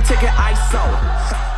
told me I'm